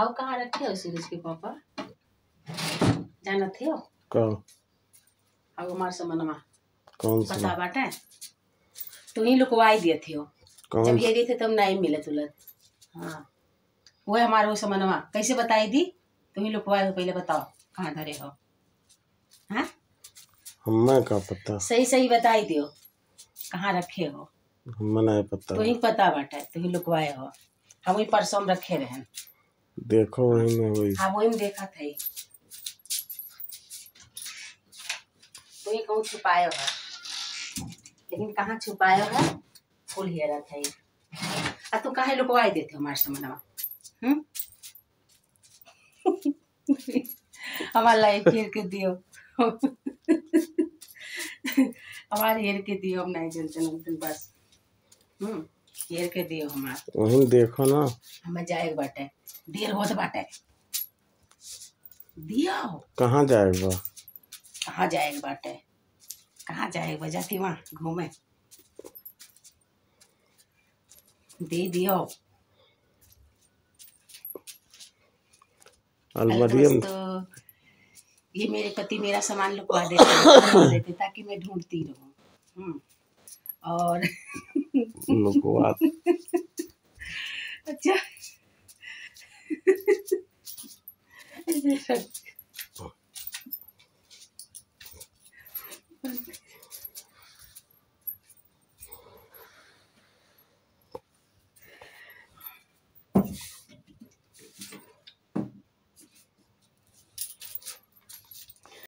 How कहाँ रखे हो सूरज के पापा? जाना थे हो? कौन? हाउ हमार समनमा कौन सा? बाटे? तू ही लुकवाई दिए थे हो। जब ये थे तब नहीं मिले तुलत हाँ। वो है हमारे वो समनमा कैसे बताई दी? तुम ही लुकवाए हो पहले बताओ। कहाँ धरे हो? हाँ? हमें का पता? सही सही बताई दियो। कहाँ रखे हो? हमें नहीं पता। तो ही पता बाटे तू ही लुकवाए हो। हम वही परसों रखे रहन। देखो वही में हुई हाँ वही में देखा था ही तो कहूँ छुपाए हो? लेकिन कहाँ छुपाए हो? फुल हेरा था ही आ तू काहे लुकवाई देते हो हमारे समनवा हमारा लाइफ घेर के दियो। हमारे हेर के दियो हम नहीं जनते हम बस। हम्म? के दियो हमार। वही देखो ना। हमें जाए बाटे। देर होत बाटे। दियो। कहाँ जाएगा कहाँ जाएगा बाटे? कहाँ जाएगा जाती वहाँ घूमे। दे दियो। अलमारिया तो ये मेरे पति मेरा सामान लुकवा देते देते ताकि मैं ढूंढती रहूँ। हम्म। और अच्छा।, अच्छा।